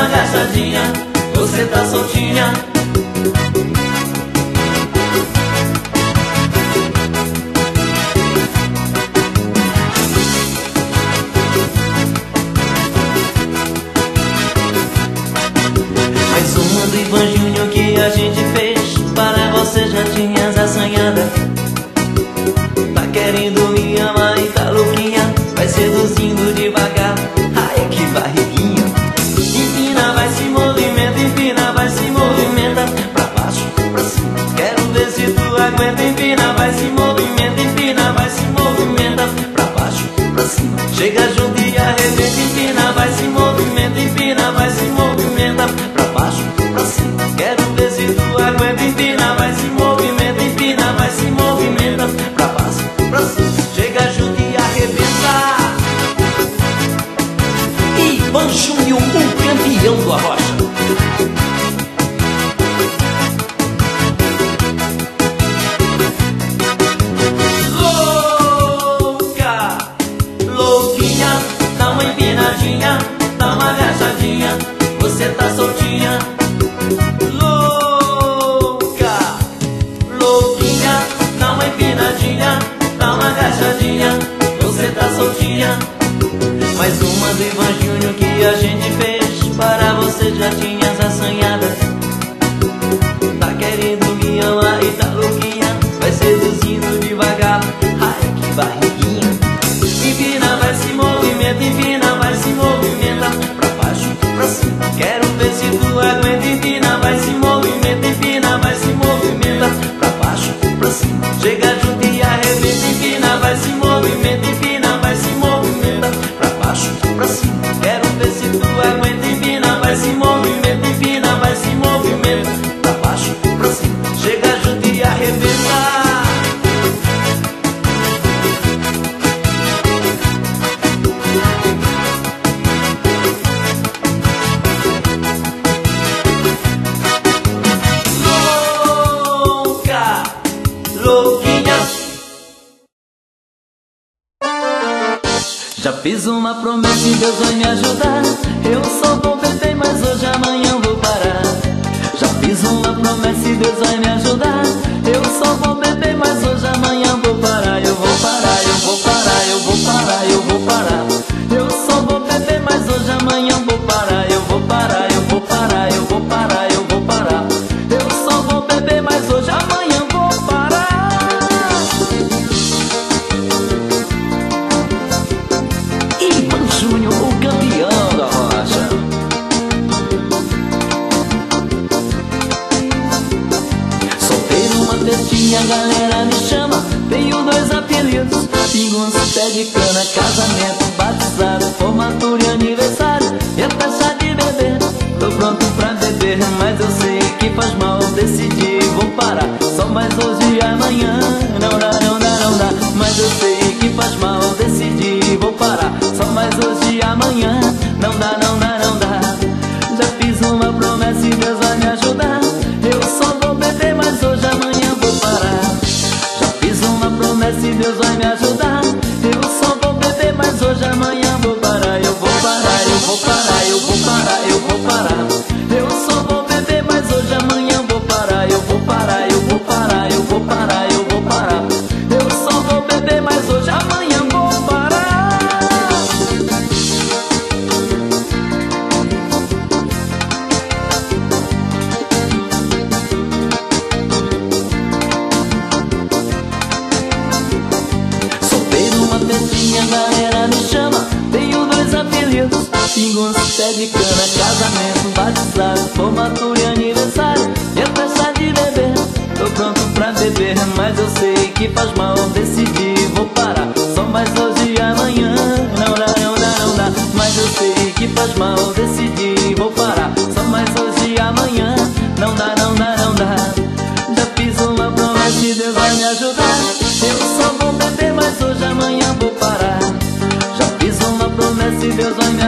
uma agachadinha, você tá soltinha. Fiz uma promessa e Deus vai me ajudar. cause I'm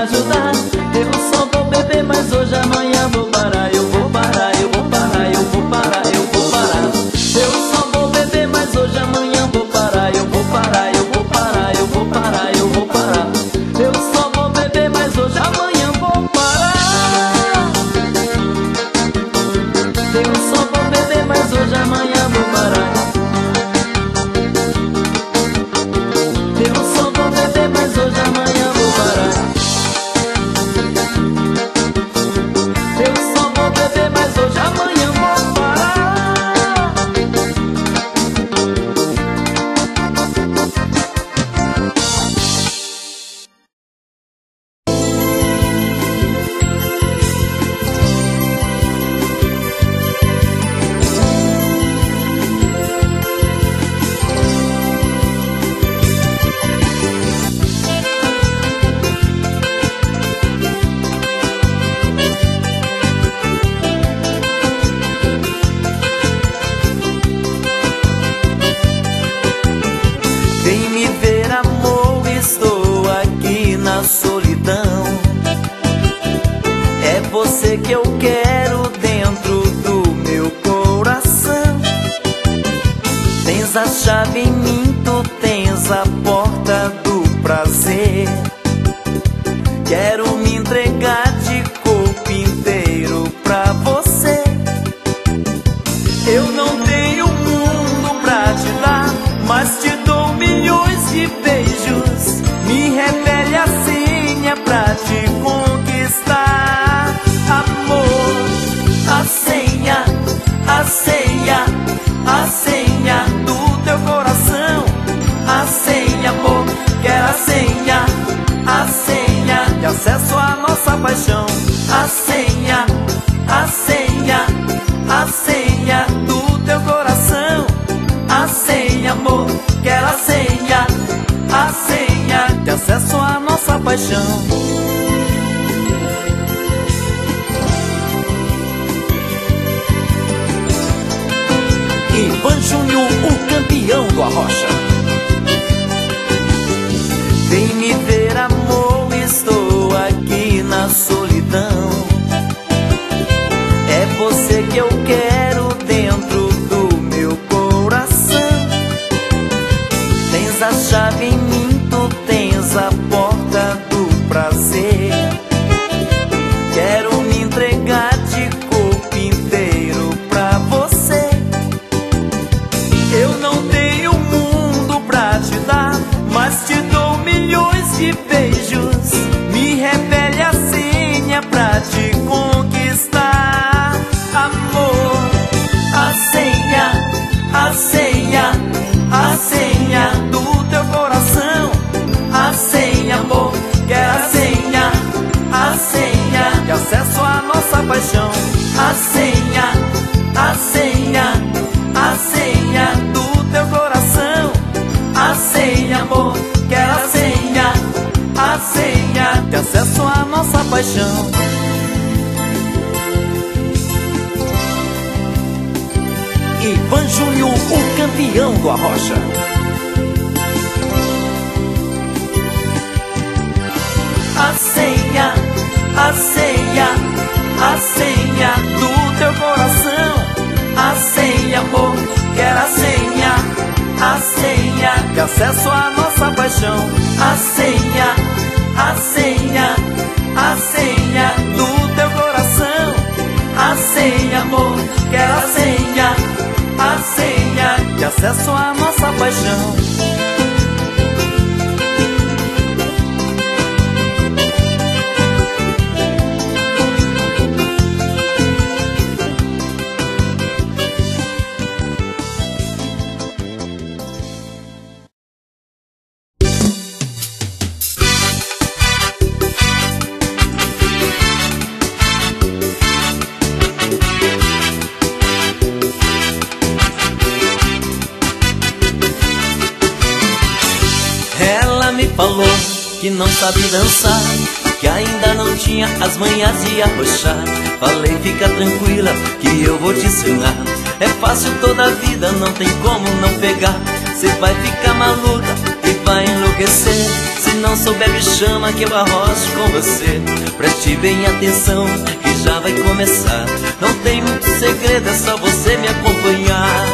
chama que eu arrocho com você. Preste bem atenção que já vai começar. Não tem muito segredo, é só você me acompanhar.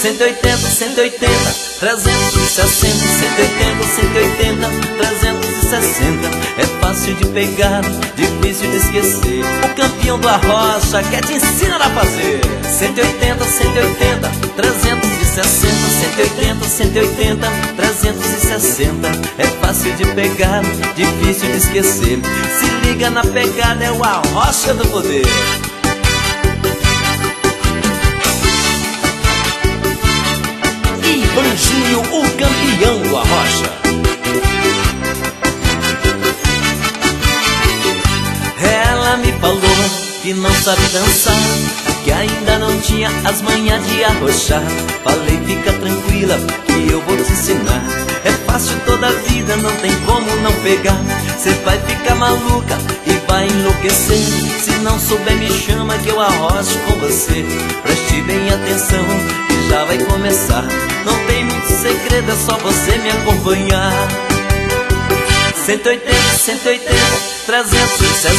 180, 180, 360, 180, 180, 360 É fácil de pegar, difícil de esquecer. O campeão do arrocha quer te ensinar a fazer. 180, 180, 360 160, 180, 180, 360 É fácil de pegar, difícil de esquecer. Se liga na pegada, é o arrocha do poder. Ivanjinho, o campeão do arrocha Ela me falou que não sabe dançar que ainda não tinha as manhas de arrochar. Falei, fica tranquila, que eu vou te ensinar. É fácil toda a vida, não tem como não pegar. Cê vai ficar maluca e vai enlouquecer. Se não souber, me chama que eu arrocho com você. Preste bem atenção que já vai começar. Não tem muito segredo, é só você me acompanhar. 180, 180, 360,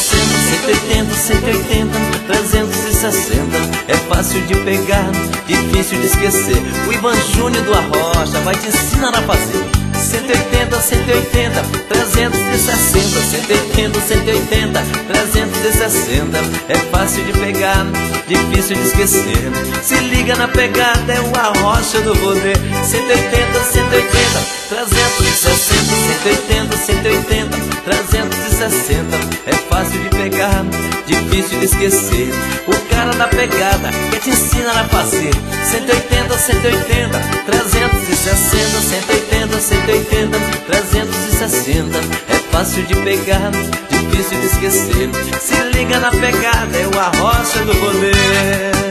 180, 180, 360. É fácil de pegar, difícil de esquecer. O Ivan Júnior do Arrocha vai te ensinar a fazer. 180, 180, 360, 180, 180, 360. É fácil de pegar, difícil de esquecer. Se liga na pegada, é o arrocha do poder. 180, 180, 360, 180, 180, 360. É fácil de pegar, difícil de esquecer. O cara da pegada quer te ensinar a fazer. 180, 180, 360, 180, 180, 360 É fácil de pegar, difícil de esquecer. Se liga na pegada, é o arrocha do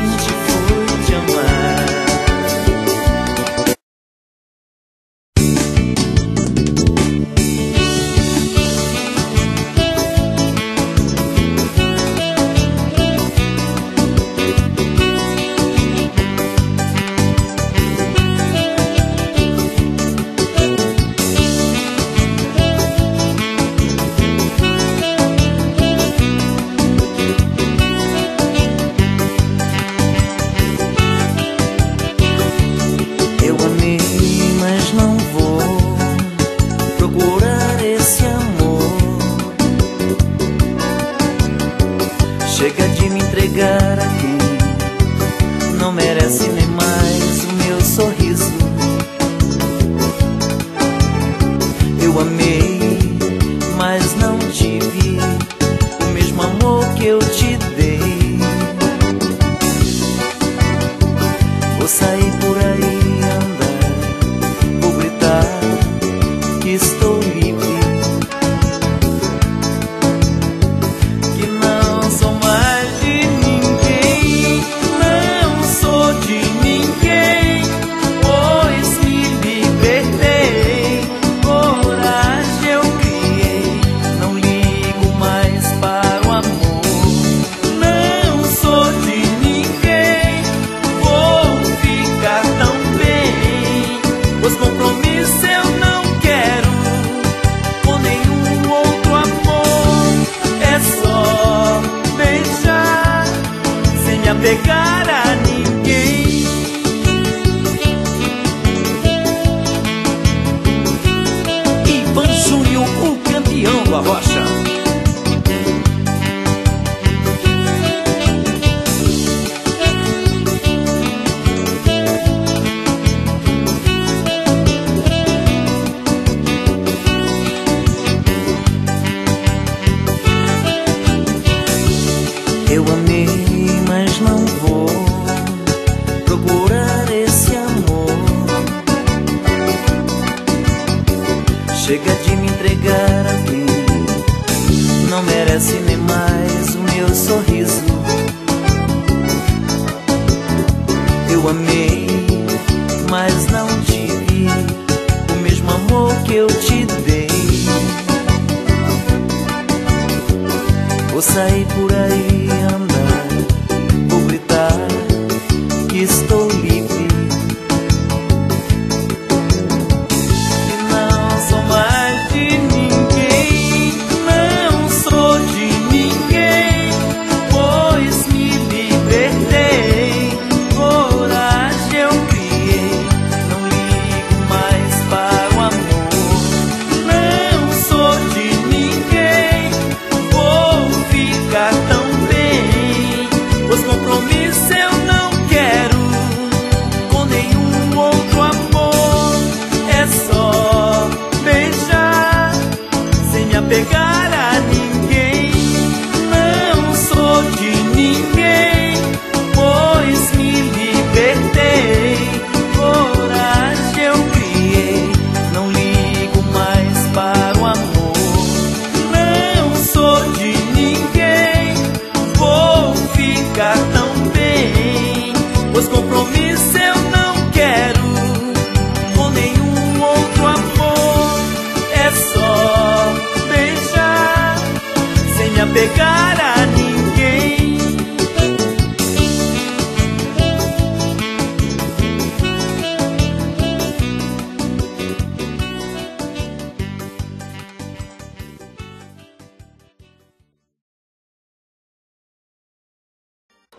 de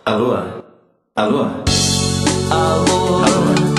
esquecer não consigo. Alô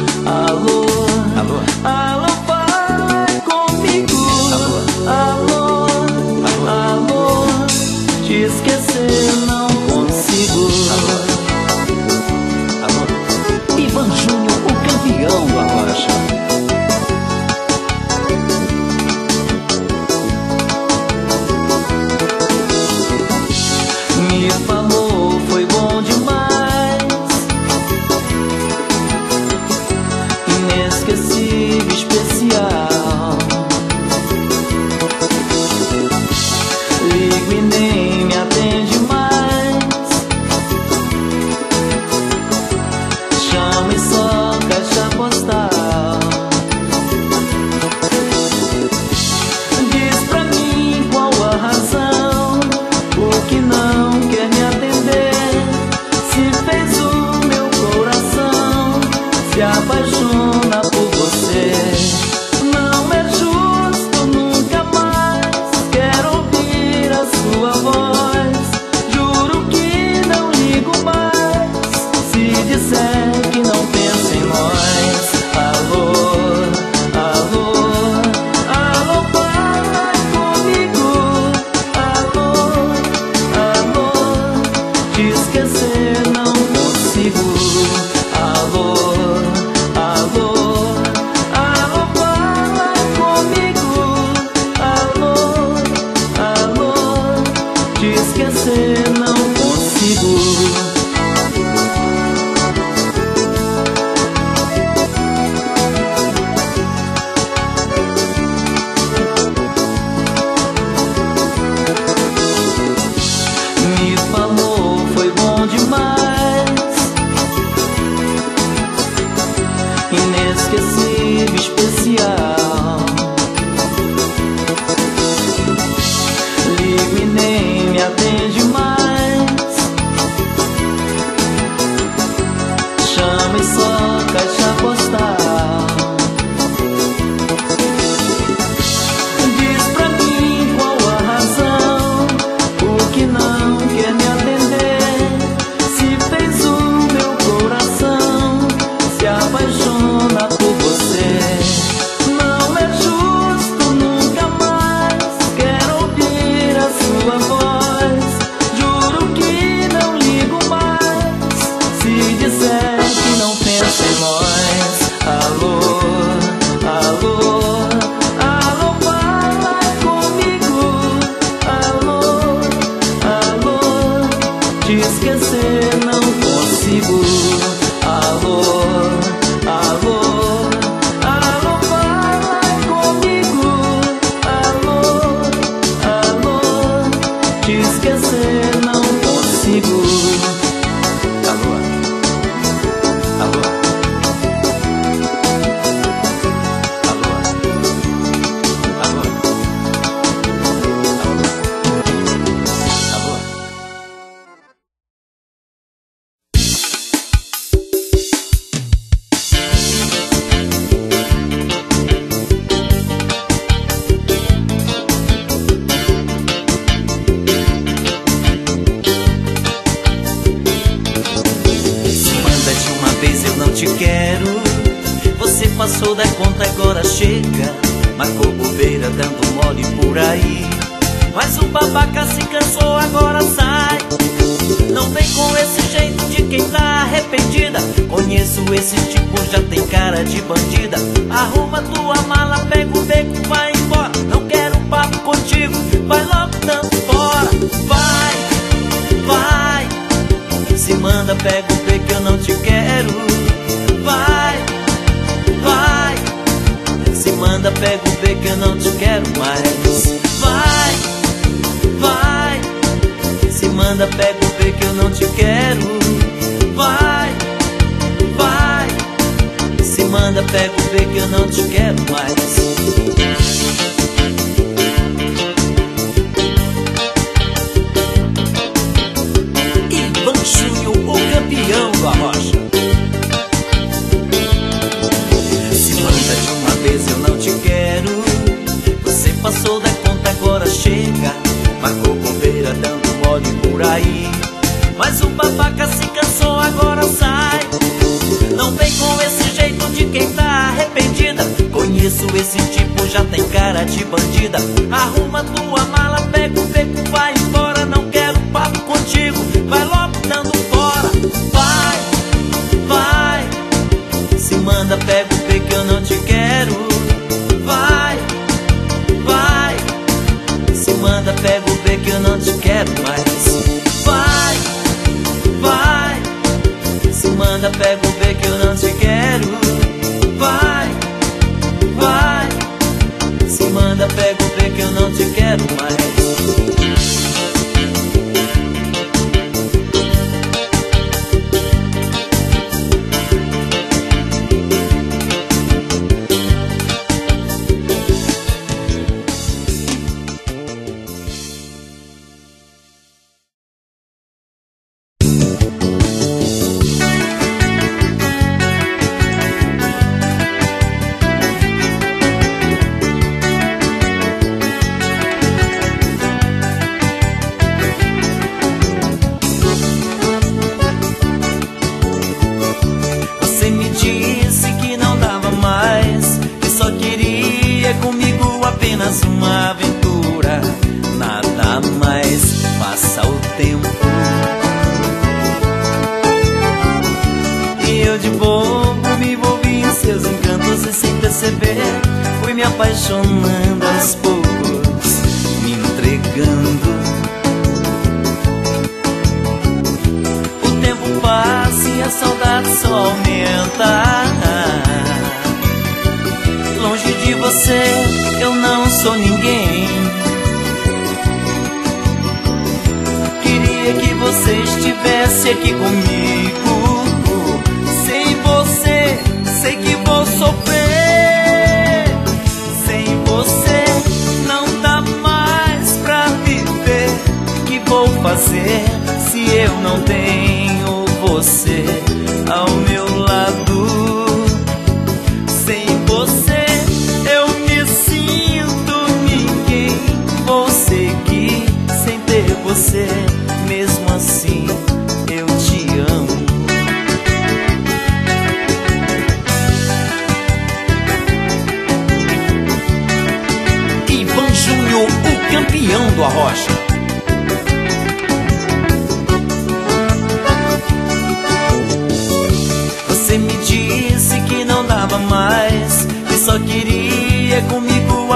cara de bandida. Arruma tua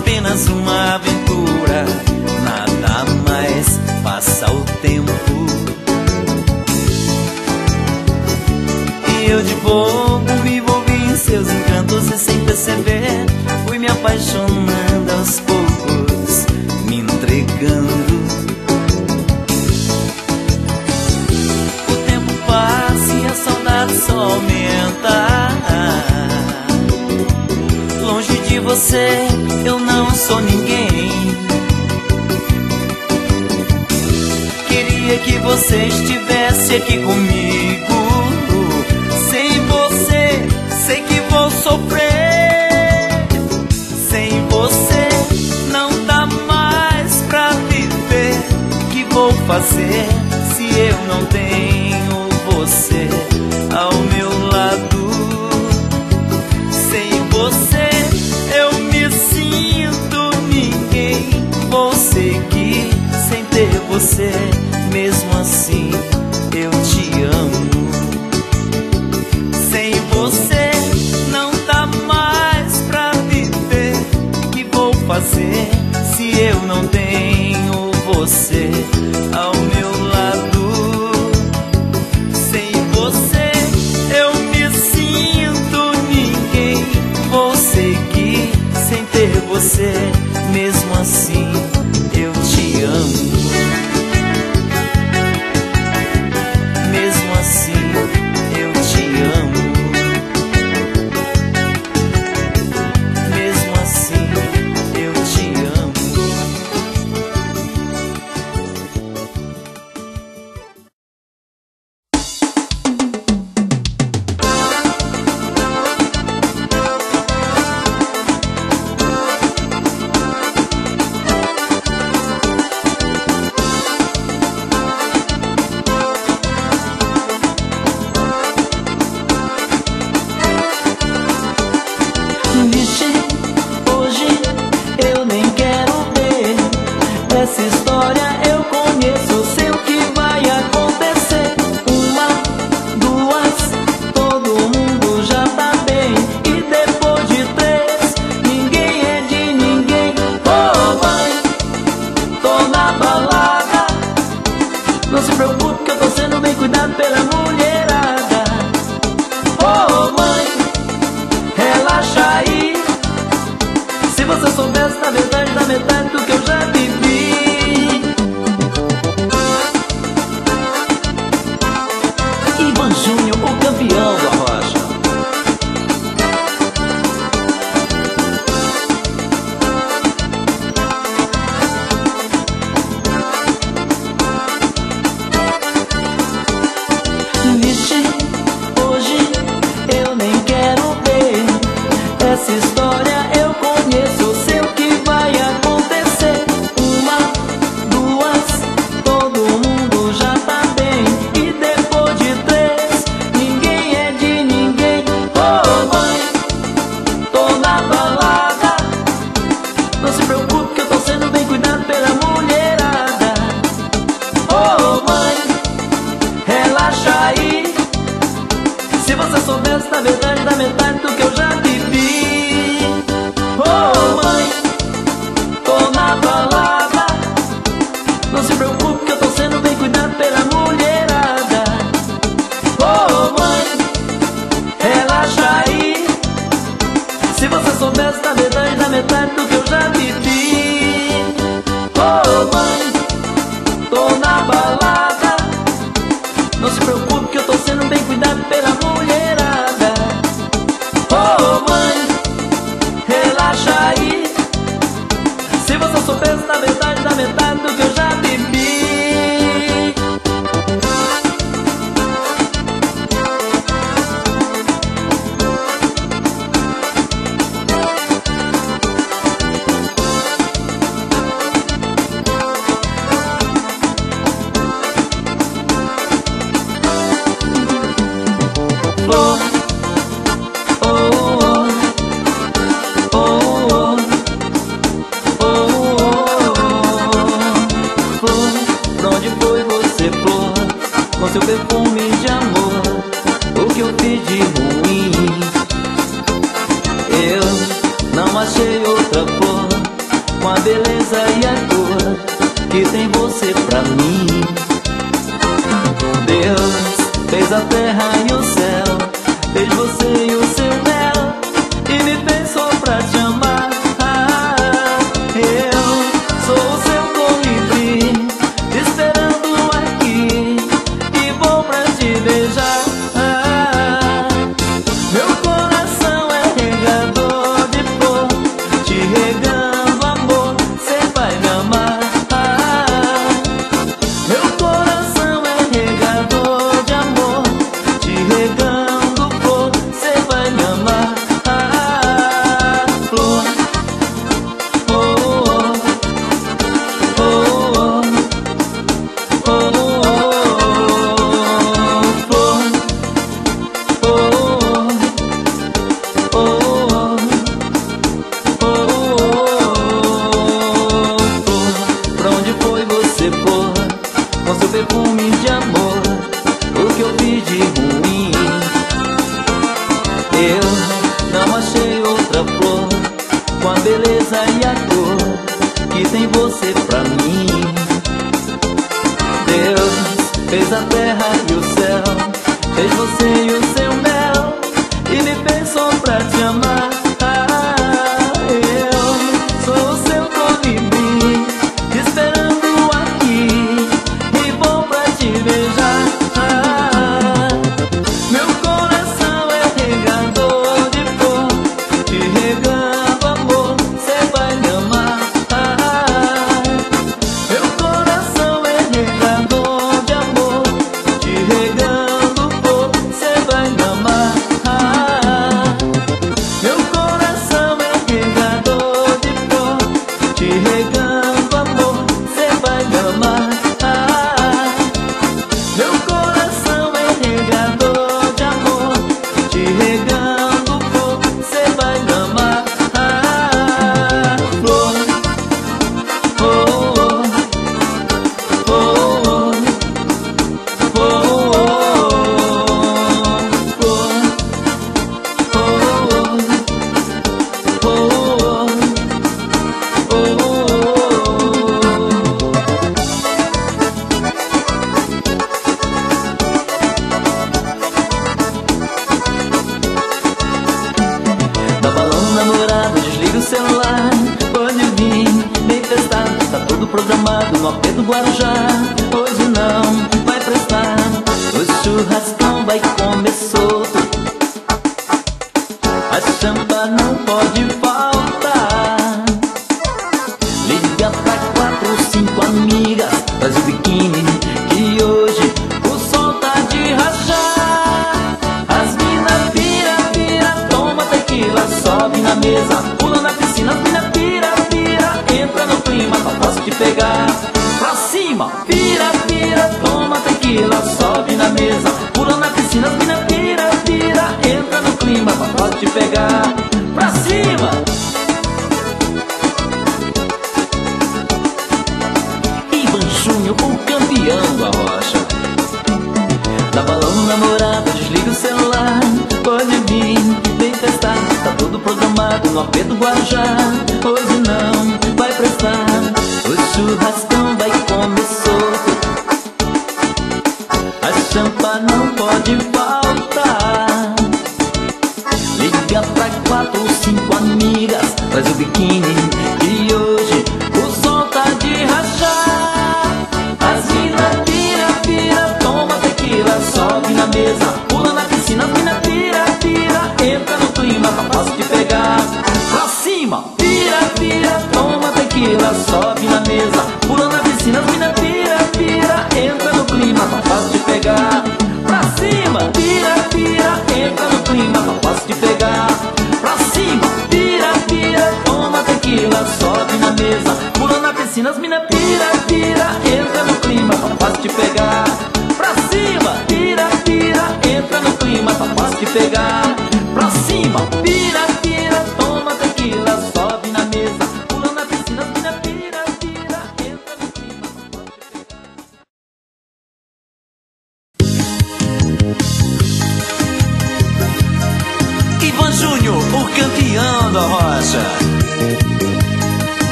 apenas uma aventura. Nada mais passa o tempo. E eu de bobo me envolvi em seus encantos e sem perceber fui me apaixonando você, eu não sou ninguém. Queria que você estivesse aqui comigo. Sem você, sei que vou sofrer. Sem você, não dá mais pra viver. Que vou fazer se eu não tenho você,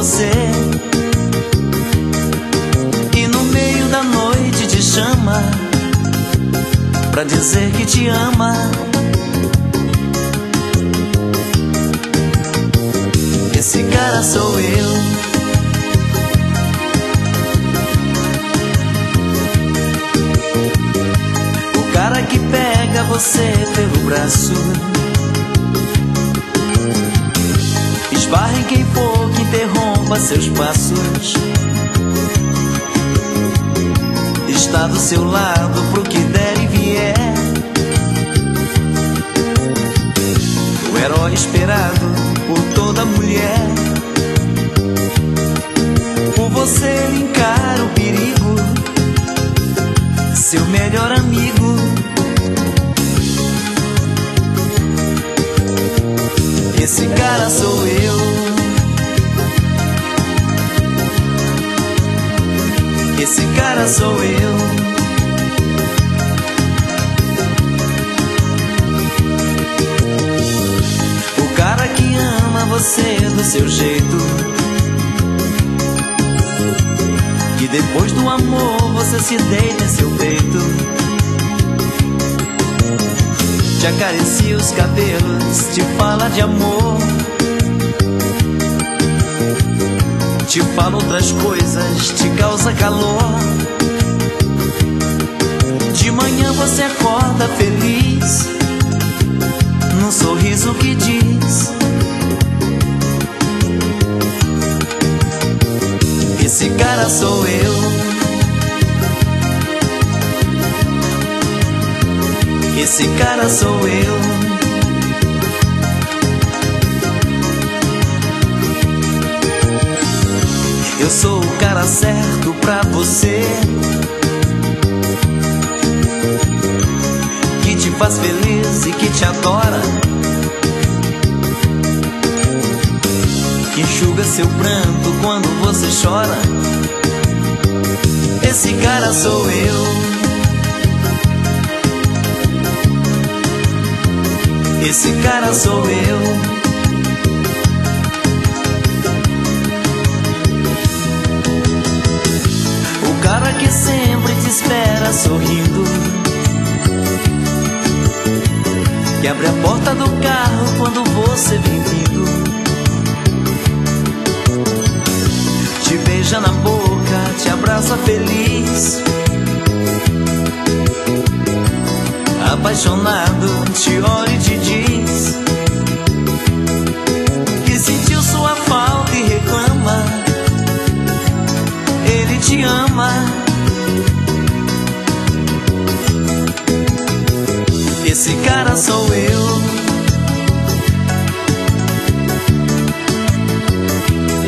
você. E no meio da noite te chama pra dizer que te ama. Esse cara sou eu. O cara que pega você pelo braço. Esbarra em quem for que interrompa seus passos. Está do seu lado pro que der e vier. O herói esperado por toda mulher. Por você encara o perigo. Seu melhor amigo. Esse cara sou eu. Esse cara sou eu. O cara que ama você do seu jeito. Que depois do amor você se deita em seu peito. Te acaricia os cabelos, te fala de amor. Te fala outras coisas, te causa calor. De manhã você acorda feliz, num sorriso que diz: Esse cara sou eu. Esse cara sou eu. Eu sou o cara certo pra você. Que te faz feliz e que te adora. Que enxuga seu pranto quando você chora. Esse cara sou eu. Esse cara sou eu. O cara que sempre te espera sorrindo. Que abre a porta do carro quando você vem vindo. Te beija na boca, te abraça feliz. Apaixonado, te olha e te diz Que sentiu sua falta e reclama. Ele te ama. Esse cara sou eu.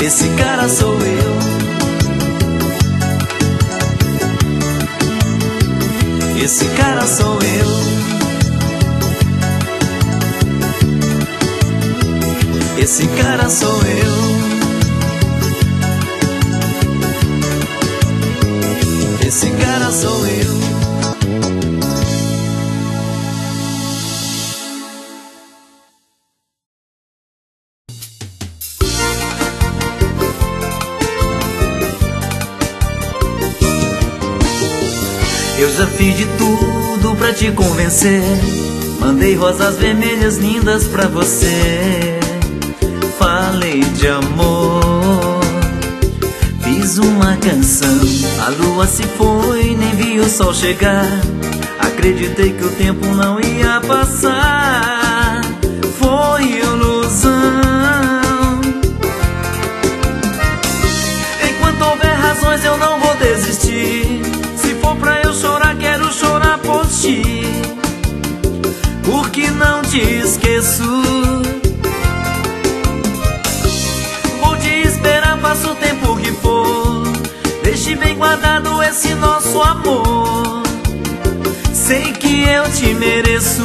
Esse cara sou eu Esse cara sou eu. Esse cara sou eu. Esse cara sou eu. Te convencer. Mandei rosas vermelhas lindas pra você. Falei de amor. Fiz uma canção. A lua se foi, nem vi o sol chegar. Acreditei que o tempo não ia passar. Esqueço. Vou te esperar, faço o tempo que Deixe bem guardado esse nosso amor. Sei que eu te mereço.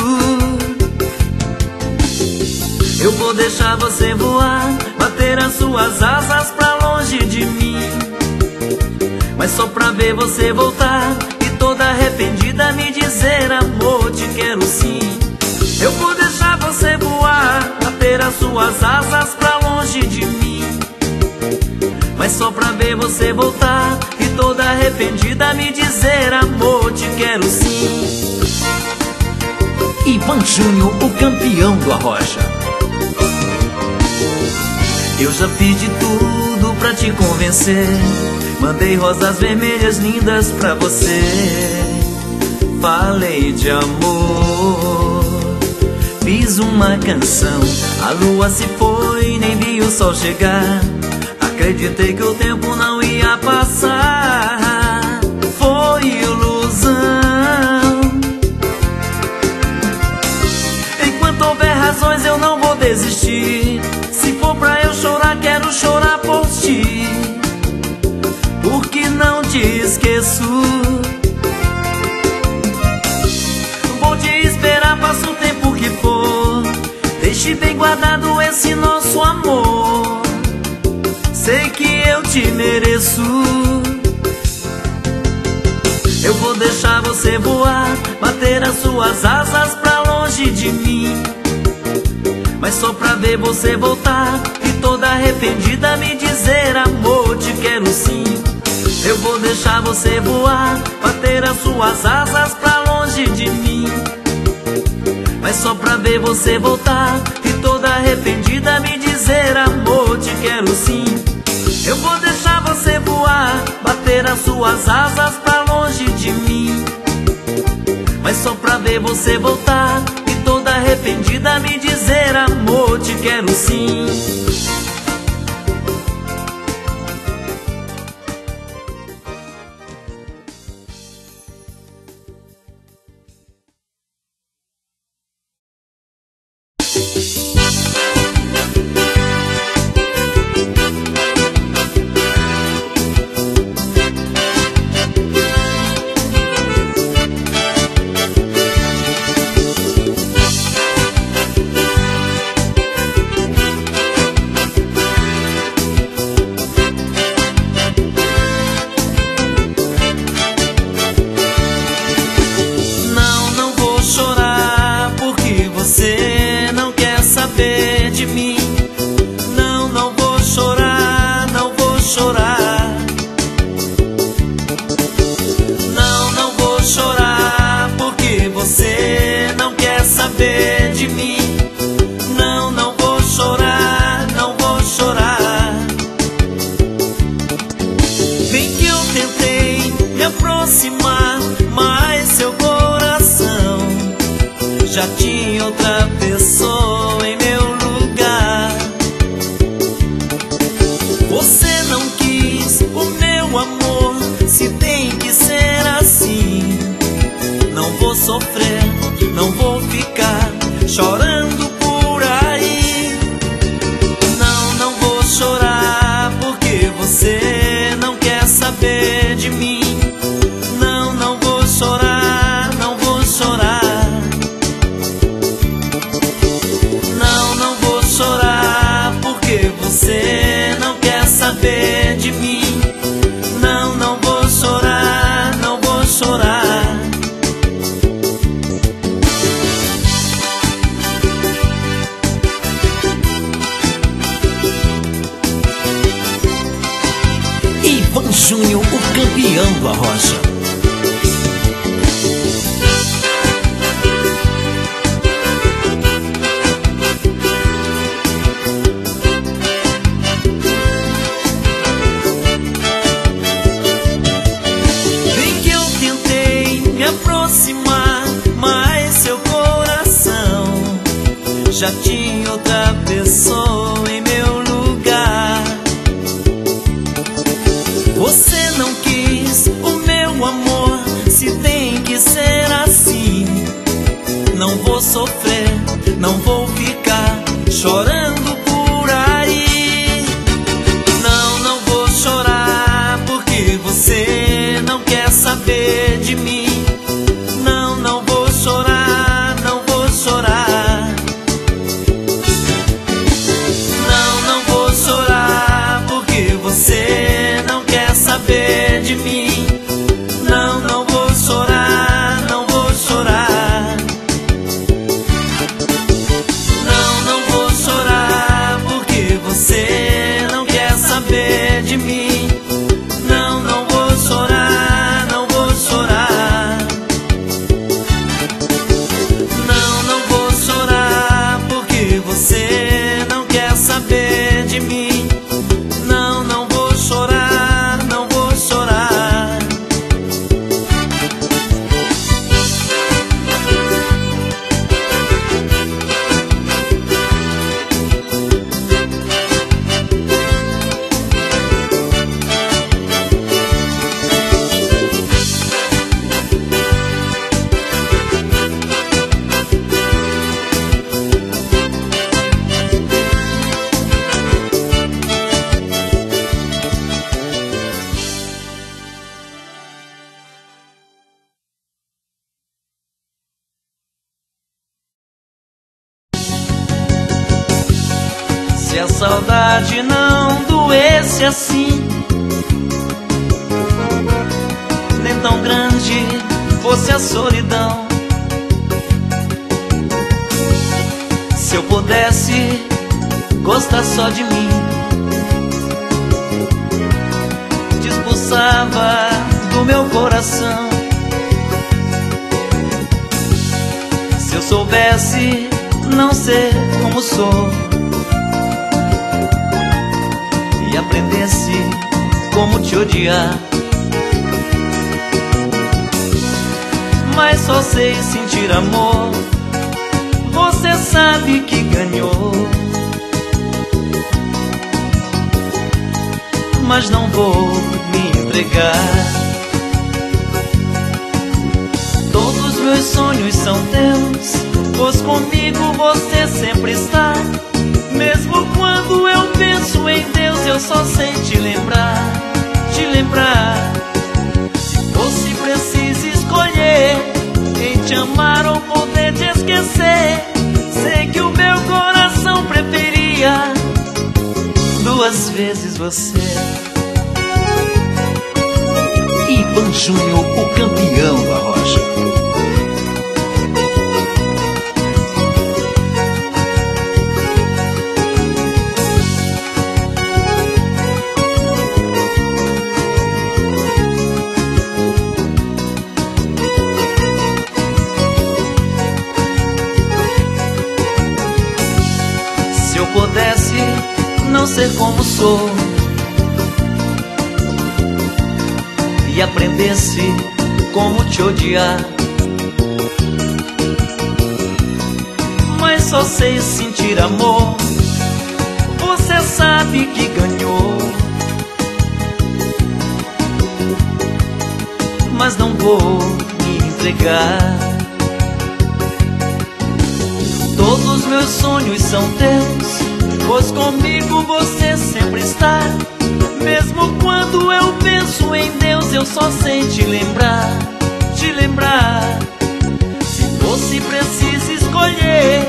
Eu vou deixar você voar, bater as suas asas pra longe de mim. Mas só pra ver você voltar e toda arrependida me dizer amor, te quero sim. Eu vou deixar você voar, bater as suas asas pra longe de mim. Mas só pra ver você voltar e toda arrependida me dizer amor, te quero sim. Ivan Júnior, o campeão do Arrocha. Eu já fiz de tudo pra te convencer. Mandei rosas vermelhas lindas pra você. Falei de amor. Fiz uma canção. A lua se foi, nem vi o sol chegar. Acreditei que o tempo não ia passar. Foi ilusão. Enquanto houver razões, eu não vou desistir. Se for pra eu chorar, quero chorar por ti. Porque não te esqueço. Deixe bem guardado esse nosso amor. Sei que eu te mereço. Eu vou deixar você voar, bater as suas asas pra longe de mim. Mas só pra ver você voltar e toda arrependida me dizer amor, te quero sim. Eu vou deixar você voar, bater as suas asas pra longe de mim. Mas só pra ver você voltar e toda arrependida me dizer amor, te quero sim. Eu vou deixar você voar, bater as suas asas pra longe de mim. Mas só pra ver você voltar e toda arrependida me dizer amor, te quero sim. Não, não vou sofrer, não vou ficar chorando. Teus Pois comigo você sempre está. Mesmo quando eu penso em Deus, eu só sei te lembrar, te lembrar. Se fosse preciso escolher em te amar ou poder te esquecer, sei que o meu coração preferia duas vezes você. Ivan Júnior, o campeão da rocha. Ser como sou e aprendesse como te odiar. Mas só sei sentir amor. Você sabe que ganhou. Mas não vou me entregar. Todos meus sonhos são teus Pois comigo você sempre está. Mesmo quando eu penso em Deus, eu só sei te lembrar, te lembrar. Se fosse preciso escolher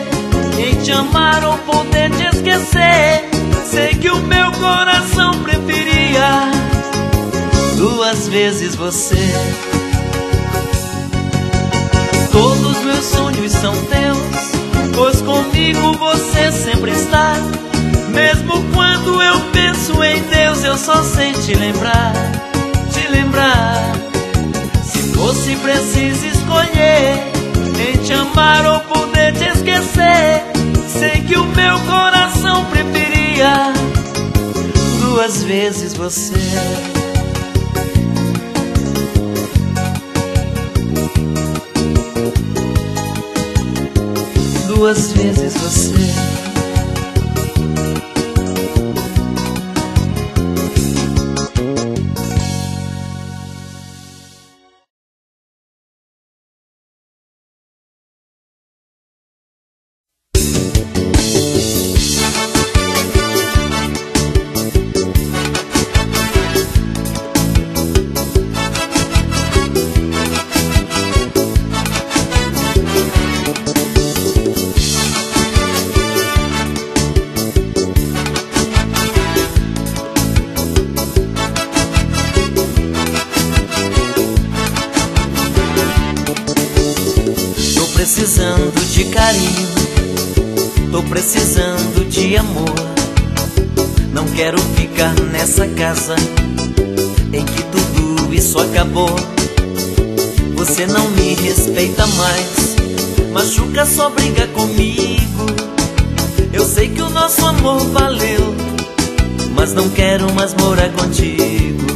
em te amar ou poder te esquecer, sei que o meu coração preferia duas vezes você. Todos meus sonhos são teus, pois comigo você sempre está. Mesmo quando eu penso em Deus, eu só sei te lembrar, te lembrar. Se fosse preciso escolher em te amar ou poder te esquecer, sei que o meu coração preferia duas vezes você. Duas vezes você. Casa em que tudo isso acabou. Você não me respeita mais, machuca só briga comigo. Eu sei que o nosso amor valeu, mas não quero mais morar contigo.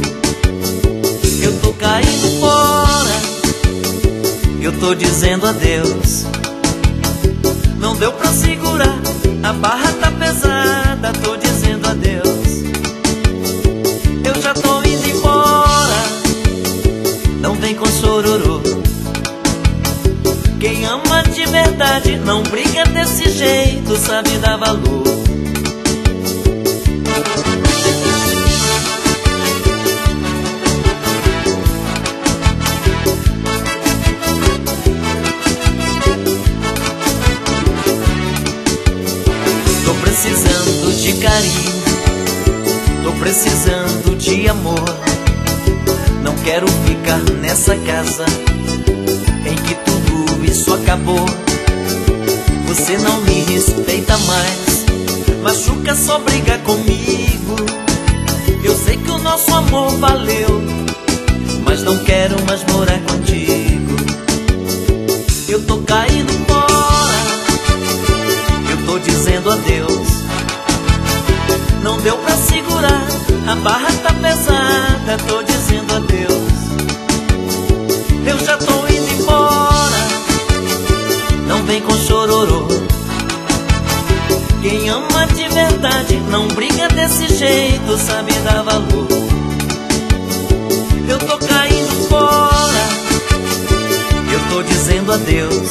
Eu tô caindo fora, eu tô dizendo adeus. Não deu pra segurar, a barra tá pesada, tô dizendo adeus com chororô Quem ama de verdade não briga desse jeito Sabe dar valor Tô precisando de carinho Tô precisando de amor. Quero ficar nessa casa em que tudo isso acabou. Você não me respeita mais, machuca só briga comigo. Eu sei que o nosso amor valeu, mas não quero mais morar contigo. Eu tô caindo fora, eu tô dizendo adeus. Não deu segurar, a barra tá pesada, tô dizendo adeus. Eu já tô indo embora, não vem com chororô. Quem ama de verdade não briga desse jeito, sabe dar valor. Eu tô caindo fora, eu tô dizendo adeus.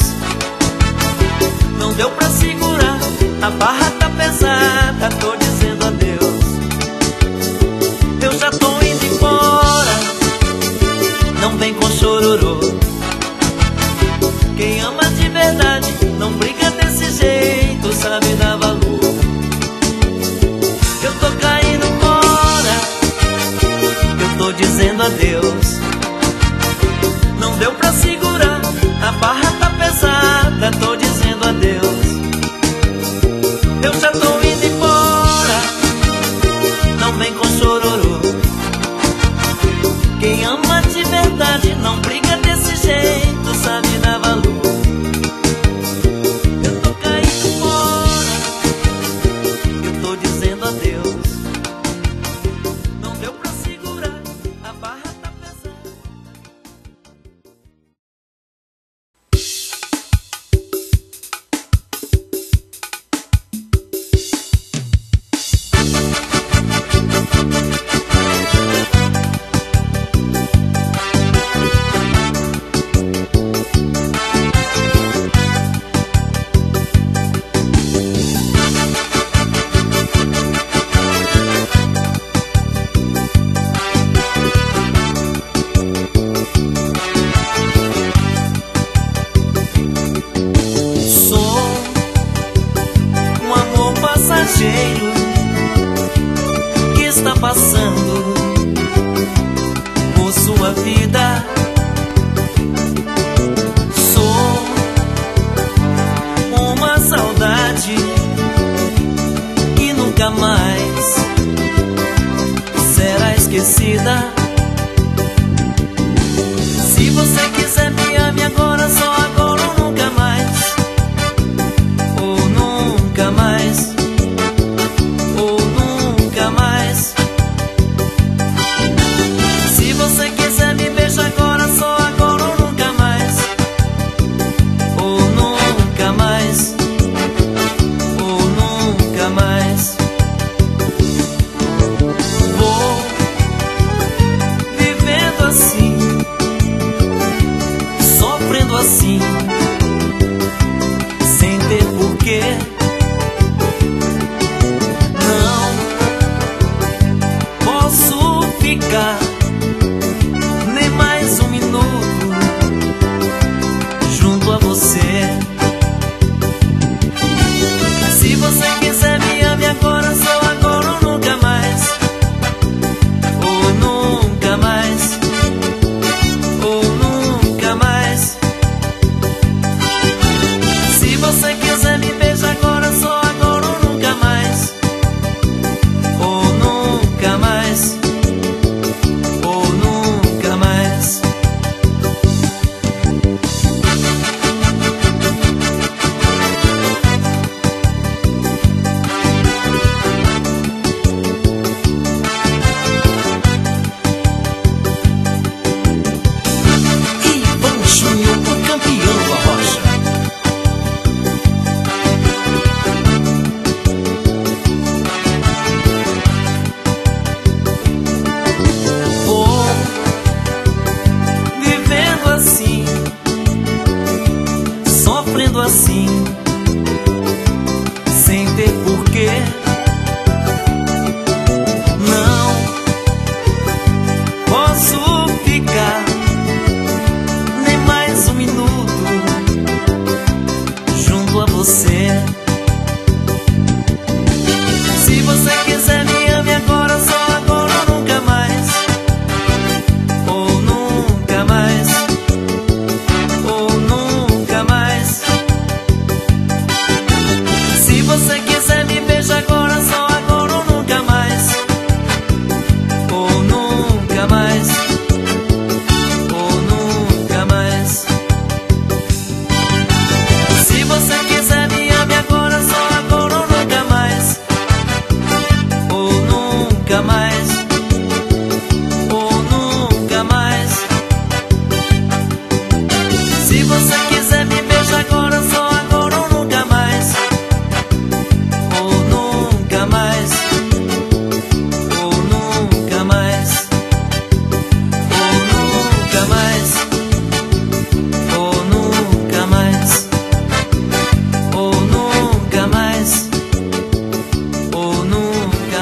Não deu pra segurar, a barra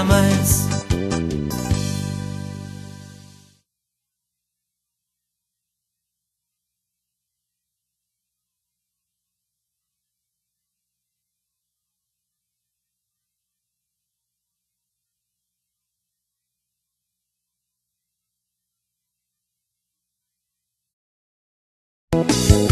esquecer que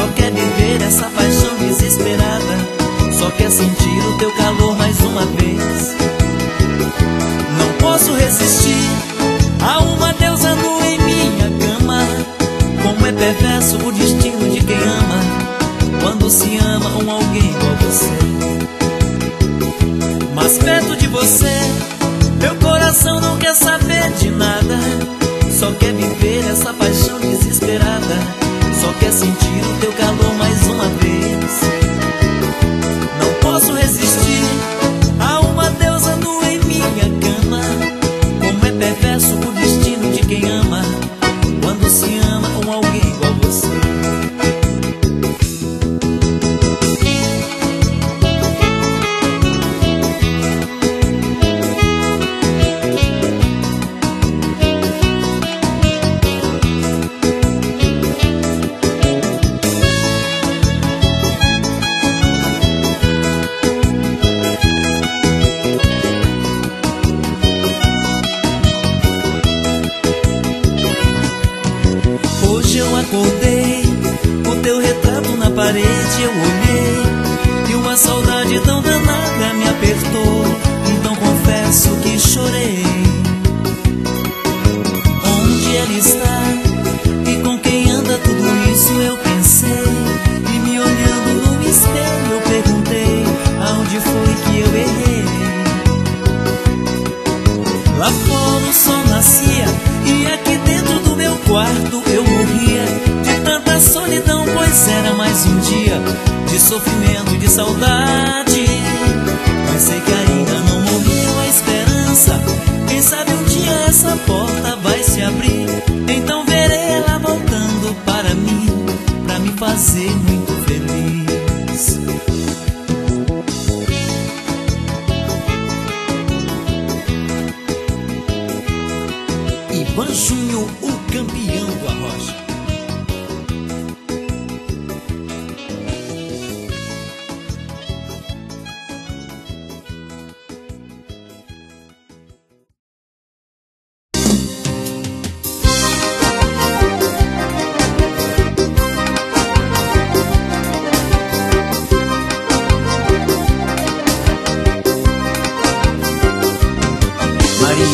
Só quer viver essa paixão desesperada. Só quer sentir o teu calor mais uma vez. Não posso resistir a uma deusa nua em minha cama. Como é perverso o destino de quem ama. Quando se ama um alguém igual você. Mas perto de você, meu coração não quer saber de nada. Só quer viver essa paixão desesperada. Só quer sentir calor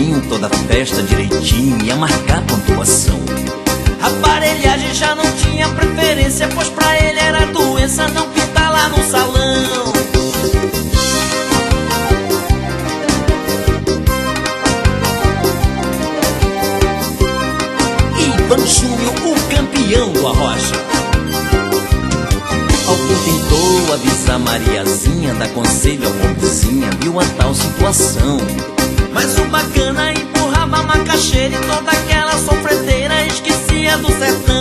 Chiquinho, toda festa direitinho, ia marcar pontuação. Aparelhagem já não tinha preferência, pois pra ele era doença não pintar lá no salão. Júnior, o campeão do arrocha. Alguém tentou avisar Mariazinha, dar conselho a pobrezinha, viu a tal situação. Mas o bacana empurrava a macaxeira e toda aquela sofredeira esquecia do sertão.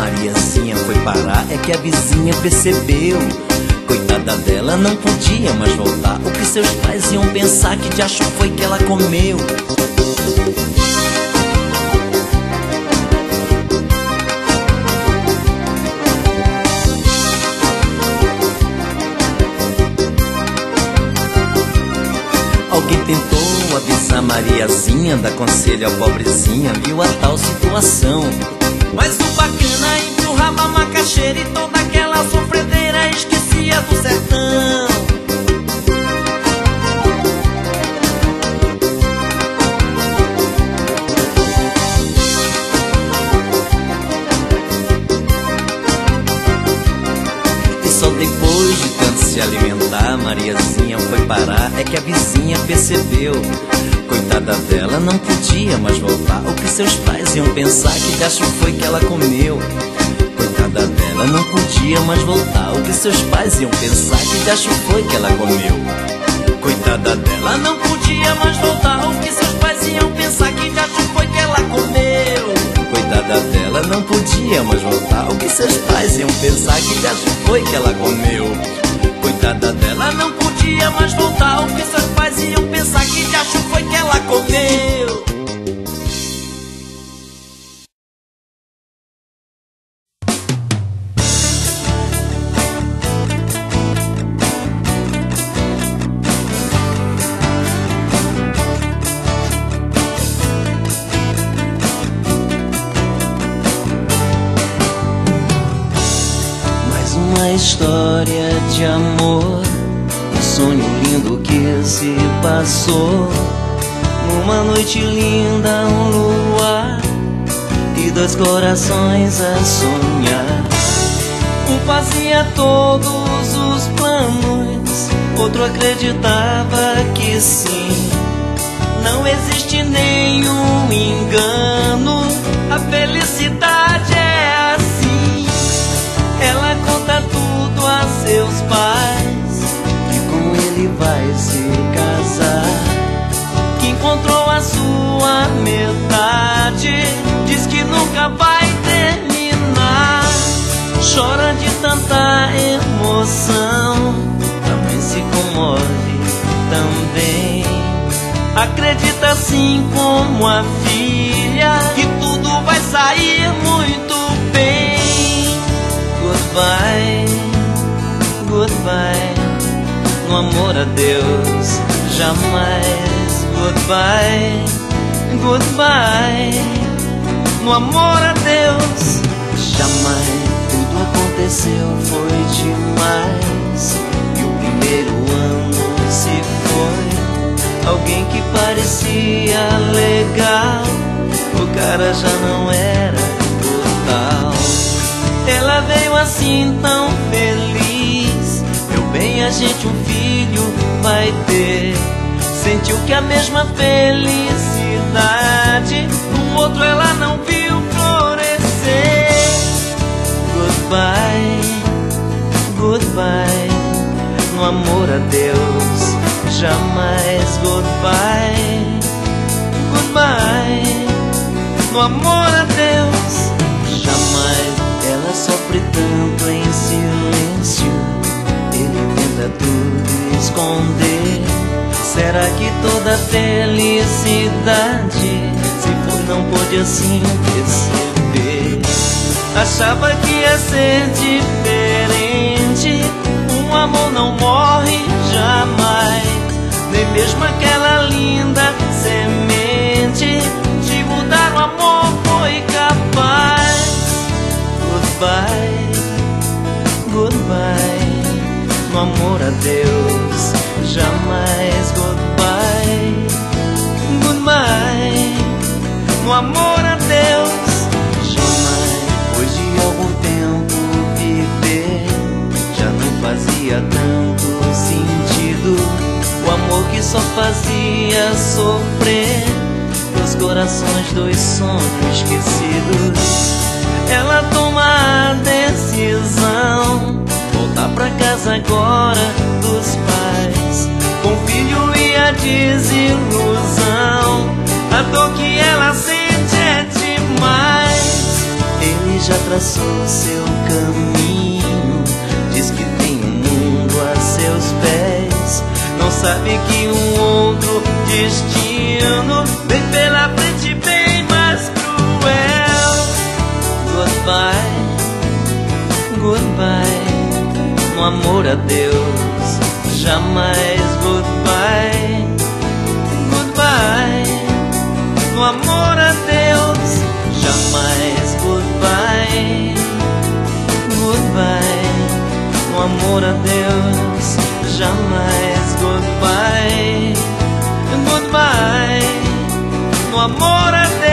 Mariazinha foi parar é que a vizinha percebeu. Coitada dela, não podia mais voltar. O que seus pais iam pensar que de acho foi que ela comeu? Mas a Mariazinha dá conselho à pobrezinha, viu a tal situação. Mas o bacana empurrava a macaxeira e toda aquela sofredeira esquecia do sertão. Depois de tanto se alimentar, Mariazinha foi parar. É que a vizinha percebeu. Coitada dela, não podia mais voltar. O que seus pais iam pensar? Que gasto foi que ela comeu? Dela, não podia mais voltar. O que seus pais iam pensar? Que gasto foi que ela comeu? Coitada dela, não podia mais voltar. O que seus pais iam pensar? Que gasto foi que ela comeu? Coitada dela, não podia mais voltar. O que seus pais iam pensar? Que gasto foi que ela comeu? Coitada dela, não podia mais voltar. O que seus pais iam pensar? Que gasto foi que ela comeu? História de amor. Um sonho lindo que se passou. Numa noite linda, um luar. E dois corações a sonhar. Um fazia todos os planos. Outro acreditava que sim. Não existe nenhum engano pais Que com ele vai se casar Que encontrou a sua metade Diz que nunca vai terminar. Chora de tanta emoção Também se comove também. Acredita assim como a filha Que tudo vai sair muito bem. Goodbye, goodbye No amor a Deus jamais. Goodbye, goodbye. No amor a Deus jamais. Tudo aconteceu, foi demais. E o primeiro ano se foi. Alguém que parecia legal O cara já não era total Ela veio assim tão feliz Bem, a gente um filho vai ter. Sentiu que a mesma felicidade No outro ela não viu florescer. Goodbye, goodbye. No amor a Deus jamais. Goodbye Goodbye. No amor a Deus jamais. Ela sofre tanto em silêncio tenta tudo esconder. Será que toda felicidade Se for não pôde assim perceber Achava que ia ser diferente. Um amor não morre jamais. Nem mesmo aquela linda semente De mudar o amor foi capaz. Goodbye, Amor a Deus. Jamais. Depois de algum tempo viver Já não fazia tanto sentido. O amor que só fazia sofrer Dois corações, dois sonhos esquecidos. Ela toma a decisão Voltar pra casa agora dos pais. Com filho e a desilusão A dor que ela sente já traçou seu caminho. Diz que tem um mundo a seus pés. Não sabe que um outro destino Vem pela frente bem mais cruel. Goodbye, goodbye. No amor a Deus jamais goodbye. Goodbye. No amor a Deus, jamais goodbye, goodbye. Um amor a Deus jamais goodbye, goodbye. Um amor a Deus.